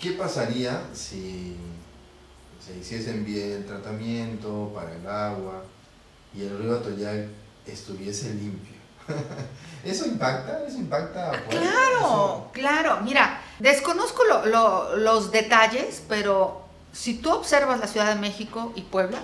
¿Qué pasaría si se hiciesen bien el tratamiento para el agua y el río Atoyac estuviese limpio? ¿Eso impacta? ¿Eso impacta? Claro, claro. Mira, desconozco los detalles, pero si tú observas la Ciudad de México y Puebla,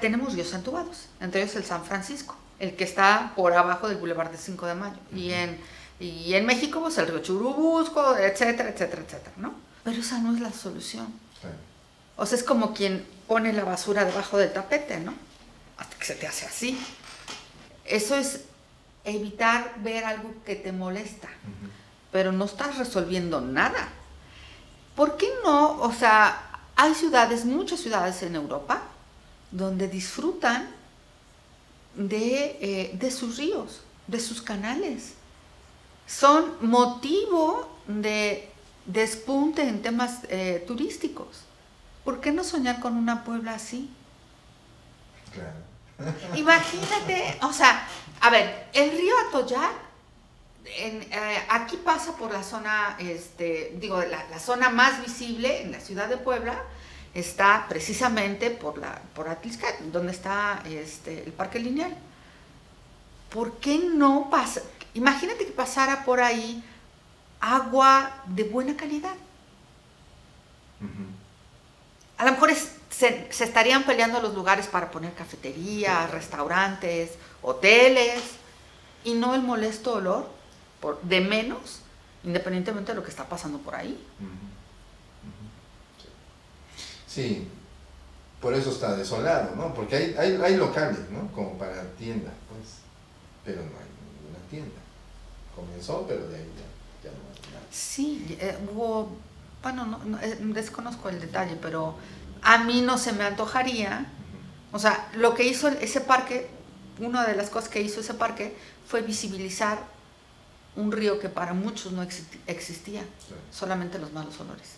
tenemos ríos entubados, entre ellos el San Francisco, el que está por abajo del Boulevard de 5 de Mayo. Y en y en México, pues el río Churubusco, etcétera, etcétera, etcétera, ¿no? Pero esa no es la solución. O sea, es como quien pone la basura debajo del tapete, ¿no? Hasta que se te hace así. Eso es evitar ver algo que te molesta, pero no estás resolviendo nada. ¿Por qué no? O sea, hay ciudades, muchas ciudades en Europa, donde disfrutan de, eh, de sus ríos, de sus canales son motivo de despunte en temas eh, turísticos. ¿Por qué no soñar con una Puebla así? Claro. Imagínate, o sea, a ver, el río Atoyac, eh, aquí pasa por la zona, este, digo, la, zona más visible en la ciudad de Puebla, está precisamente por la por donde está este, el parque lineal. ¿Por qué no pasa? Imagínate que pasara por ahí agua de buena calidad. A lo mejor se, estarían peleando los lugares para poner cafeterías, restaurantes, hoteles, y no el molesto olor por, de menos, independientemente de lo que está pasando por ahí. Sí, por eso está desolado, ¿no? Porque hay, hay, hay locales, ¿no? Como para tiendas, pues, pero no hay ninguna tienda comenzó, pero de ahí ya, no hay nada. Sí, eh, hubo, bueno, no, eh, desconozco el detalle, pero a mí no se me antojaría, o sea, lo que hizo ese parque, una de las cosas que hizo ese parque fue visibilizar un río que para muchos no existía, solamente los malos olores.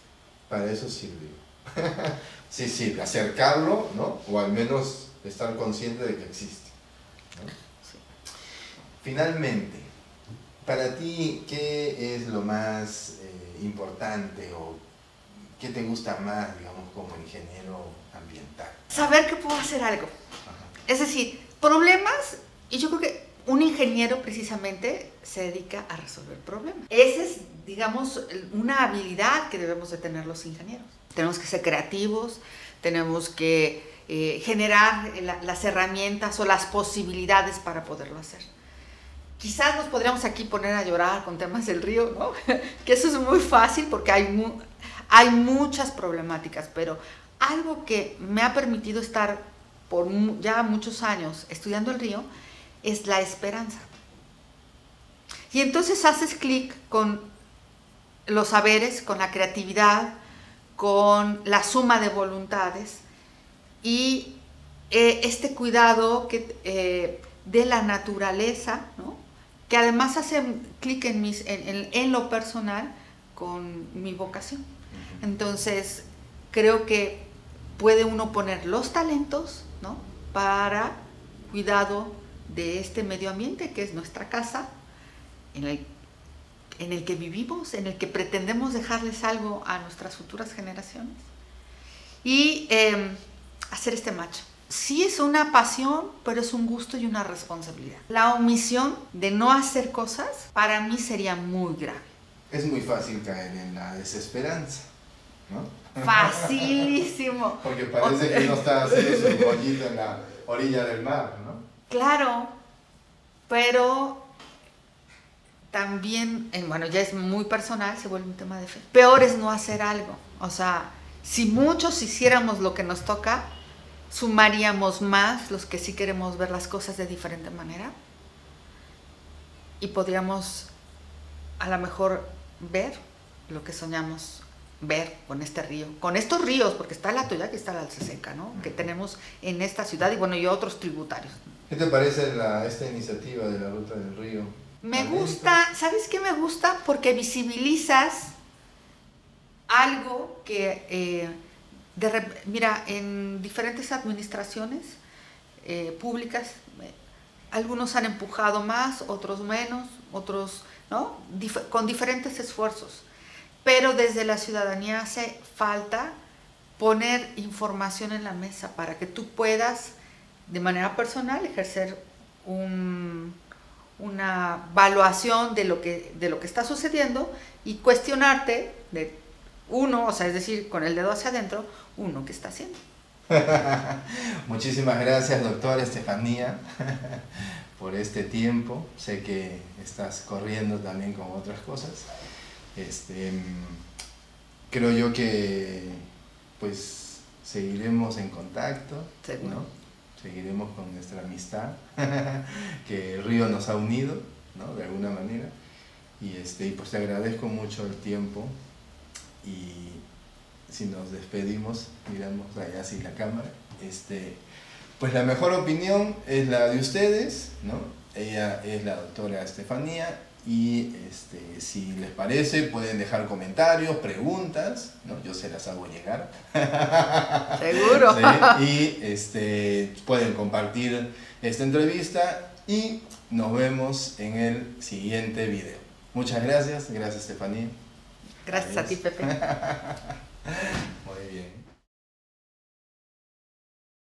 Para eso sirvió. sí, sí, acercarlo, ¿no? O al menos estar consciente de que existe. Finalmente, para ti, ¿qué es lo más eh, importante o qué te gusta más, digamos, como ingeniero ambiental? Saber que puedo hacer algo. Es decir, problemas, y yo creo que un ingeniero precisamente se dedica a resolver problemas. Esa es, digamos, una habilidad que debemos de tener los ingenieros. Tenemos que ser creativos, tenemos que eh, generar las herramientas o las posibilidades para poderlo hacer. Quizás nos podríamos aquí poner a llorar con temas del río, ¿no? que eso es muy fácil porque hay, hay muchas problemáticas, pero algo que me ha permitido estar por ya muchos años estudiando el río es la esperanza. Y entonces haces clic con los saberes, con la creatividad, con la suma de voluntades y eh, este cuidado eh, de la naturaleza, ¿no? Que además hacen clic en, mis, en, lo personal con mi vocación. Entonces, creo que puede uno poner los talentos ¿no? para cuidado de este medio ambiente que es nuestra casa, en el, en el que vivimos, en el que pretendemos dejarles algo a nuestras futuras generaciones. Y em, hacer este macho sí es una pasión, pero es un gusto y una responsabilidad. La omisión de no hacer cosas para mí sería muy grave. Es muy fácil caer en la desesperanza, ¿no? Facilísimo. Porque parece que uno está haciendo su rollito en la orilla del mar, ¿no? Claro, pero también, bueno, ya es muy personal, se vuelve un tema de fe. Peor es no hacer algo. O sea, si muchos hiciéramos lo que nos toca, sumaríamos más los que sí queremos ver las cosas de diferente manera y podríamos a lo mejor ver lo que soñamos ver con este río, con estos ríos, porque está la Toya que está la Alceseca, ¿no? Que tenemos en esta ciudad y bueno, y otros tributarios. ¿Qué te parece esta iniciativa de la Ruta del Río? Me gusta, ¿sabes qué me gusta? Porque visibilizas algo que eh, mira, en diferentes administraciones eh, públicas, eh, algunos han empujado más, otros menos, otros, ¿no? con diferentes esfuerzos. pero desde la ciudadanía hace falta poner información en la mesa para que tú puedas de manera personal ejercer una evaluación de lo, que, de lo que está sucediendo y cuestionarte de uno, o sea, es decir, con el dedo hacia adentro, uno que está haciendo. Muchísimas gracias, doctora Estefanía, por este tiempo. Sé que estás corriendo también con otras cosas. Este, creo yo que pues seguiremos en contacto, seguiremos con nuestra amistad, que el río nos ha unido, ¿no? de alguna manera. Y, este, y pues te agradezco mucho el tiempo y si nos despedimos, miramos allá así la cámara, este, pues la mejor opinión es la de ustedes, ¿no? Ella es la doctora Estefanía y este, si les parece pueden dejar comentarios, preguntas, ¿no? yo se las hago llegar. Seguro. Y este, pueden compartir esta entrevista y nos vemos en el siguiente video. Muchas gracias, gracias Estefanía. Gracias a ti, Pepe. Muy bien.